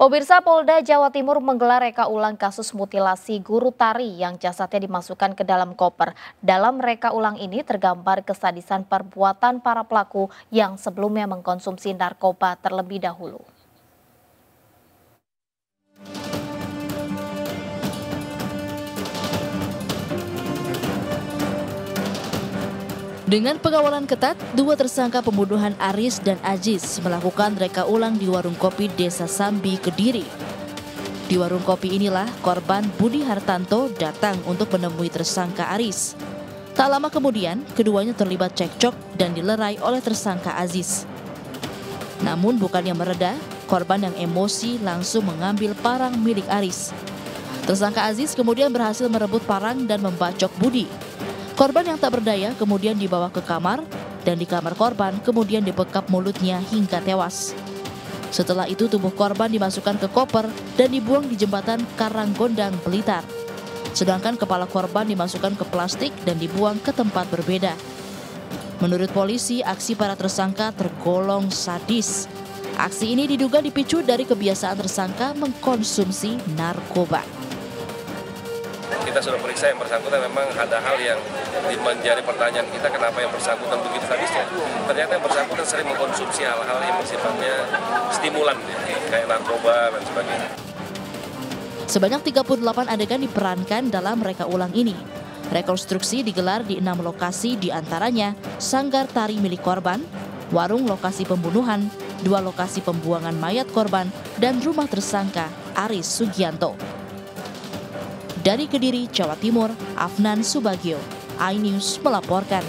Pemirsa Polda Jawa Timur menggelar reka ulang kasus mutilasi guru tari yang jasadnya dimasukkan ke dalam koper. Dalam reka ulang ini tergambar kesadisan perbuatan para pelaku yang sebelumnya mengkonsumsi narkoba terlebih dahulu. Dengan pengawalan ketat, dua tersangka pembunuhan Aris dan Aziz melakukan reka ulang di warung kopi Desa Sambi, Kediri. Di warung kopi inilah korban Budi Hartanto datang untuk menemui tersangka Aris. Tak lama kemudian, keduanya terlibat cekcok dan dilerai oleh tersangka Aziz. Namun bukannya mereda, korban yang emosi langsung mengambil parang milik Aris. Tersangka Aziz kemudian berhasil merebut parang dan membacok Budi. Korban yang tak berdaya kemudian dibawa ke kamar dan di kamar korban kemudian dibekap mulutnya hingga tewas. Setelah itu tubuh korban dimasukkan ke koper dan dibuang di jembatan Karanggondang, Blitar. Sedangkan kepala korban dimasukkan ke plastik dan dibuang ke tempat berbeda. Menurut polisi, aksi para tersangka tergolong sadis. Aksi ini diduga dipicu dari kebiasaan tersangka mengkonsumsi narkoba kita sudah periksa yang bersangkutan memang ada hal yang menjadi pertanyaan kita kenapa yang bersangkutan begitu sadisnya. Ternyata yang bersangkutan sering mengkonsumsi hal-hal yang bersifatnya stimulan ya, kayak narkoba dan sebagainya. Sebanyak 38 adegan diperankan dalam reka ulang ini. Rekonstruksi digelar di enam lokasi di antaranya sanggar tari milik korban, warung lokasi pembunuhan, dua lokasi pembuangan mayat korban, dan rumah tersangka Aris Sugianto. Dari Kediri, Jawa Timur, Afnan Subagio, iNews melaporkan.